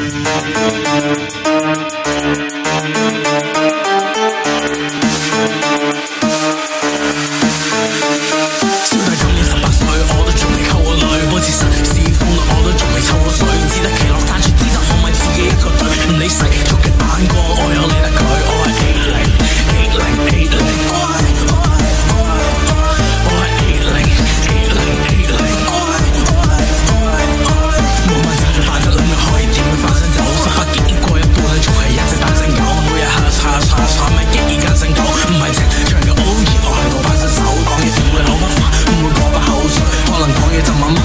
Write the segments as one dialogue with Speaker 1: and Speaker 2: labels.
Speaker 1: 小弟今年十八岁我都仲未沟过女好似实施我都仲未抽过水只得其乐他住之得可唔可以自己一个对唔理世俗嘅蛋哥我有你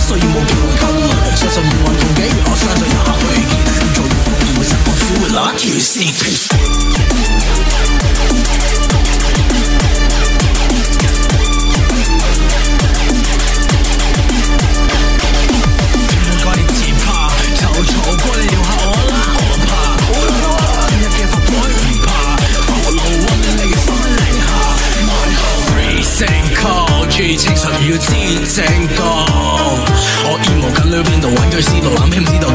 Speaker 1: 需要我叫佢溝女，相信我自己，我相信也可以。做完服務失望，只會攬住自己。情緒要知正確。emo 跟女朋友玩追思路男朋唔知道